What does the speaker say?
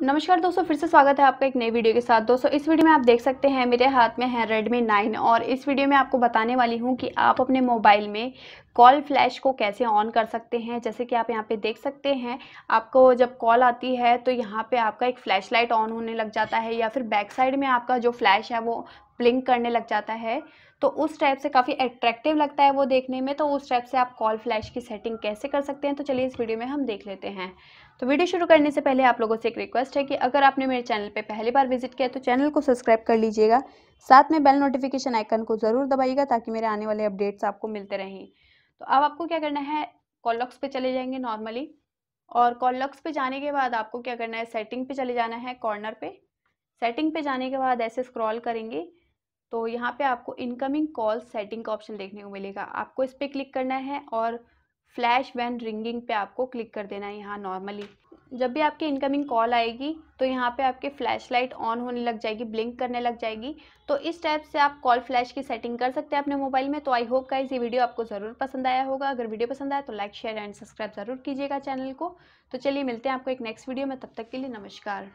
नमस्कार दोस्तों, फिर से स्वागत है आपका एक नई वीडियो के साथ। दोस्तों, इस वीडियो में आप देख सकते हैं मेरे हाथ में है Redmi 9 और इस वीडियो में आपको बताने वाली हूँ कि आप अपने मोबाइल में कॉल फ्लैश को कैसे ऑन कर सकते हैं। जैसे कि आप यहाँ पे देख सकते हैं, आपको जब कॉल आती है तो यहाँ पे आपका एक फ्लैश लाइट ऑन होने लग जाता है या फिर बैक साइड में आपका जो फ्लैश है वो ब्लिंक करने लग जाता है तो उस टाइप से काफ़ी अट्रैक्टिव लगता है वो देखने में तो उस टाइप से आप कॉल फ्लैश की सेटिंग कैसे कर सकते हैं? तो चलिए इस वीडियो में हम देख लेते हैं। तो वीडियो शुरू करने से पहले आप लोगों से एक रिक्वेस्ट है कि अगर आपने मेरे चैनल पे पहली बार विज़िट किया तो चैनल को सब्सक्राइब कर लीजिएगा। साथ में बेल नोटिफिकेशन आइकन को ज़रूर दबाइएगा ताकि मेरे आने वाले अपडेट्स आपको मिलते रहें। तो अब आपको क्या करना है कॉल लॉक्स पे चले जाएँगे नॉर्मली और कॉल लॉक्स पे जाने के बाद आपको क्या करना है सेटिंग पे चले जाना है कॉर्नर पे। सेटिंग पे जाने के बाद ऐसे स्क्रॉल करेंगे तो यहाँ पे आपको इनकमिंग कॉल सेटिंग का ऑप्शन देखने को मिलेगा। आपको इस पर क्लिक करना है और फ्लैश वैन रिंगिंग पे आपको क्लिक कर देना है यहाँ नॉर्मली जब भी आपकी इनकमिंग कॉल आएगी तो यहाँ पे आपके फ्लैश लाइट ऑन होने लग जाएगी ब्लिंक करने लग जाएगी। तो इस टाइप से आप कॉल फ्लैश की सेटिंग कर सकते हैं अपने मोबाइल में। तो आई होप का ये वीडियो आपको ज़रूर पसंद आया होगा। अगर वीडियो पसंद आया तो लाइक शेयर एंड सब्सक्राइब ज़रूर कीजिएगा चैनल को। तो चलिए मिलते हैं आपको एक नेक्स्ट वीडियो में। तब तक के लिए नमस्कार।